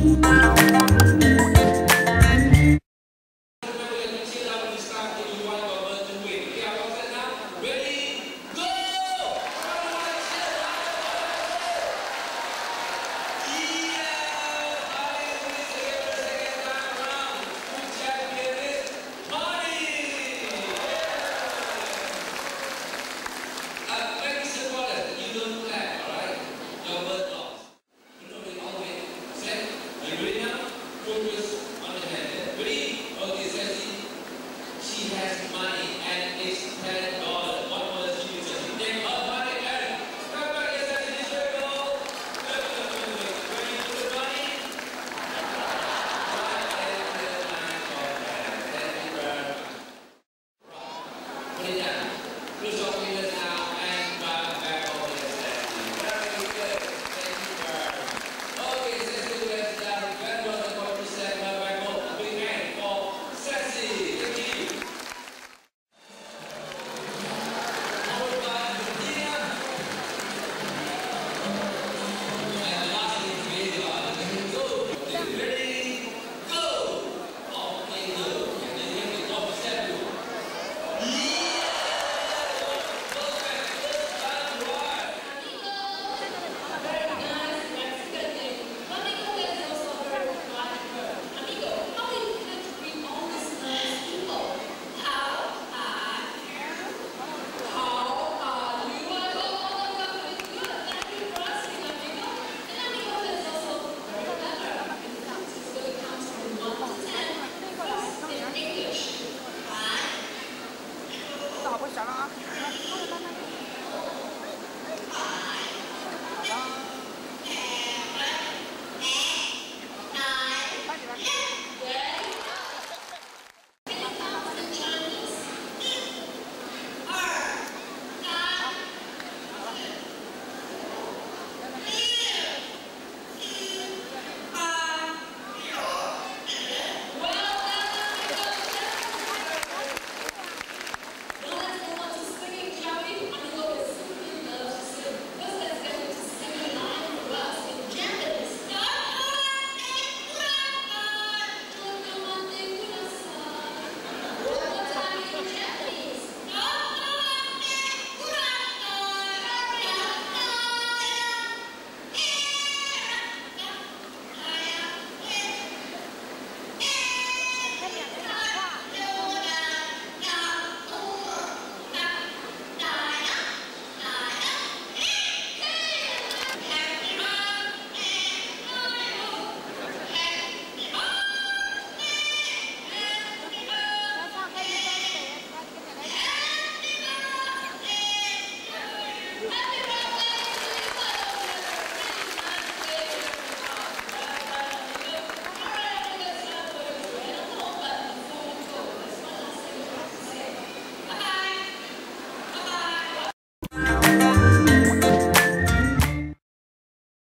Focus Kenya. Please join me. Sarap. Happy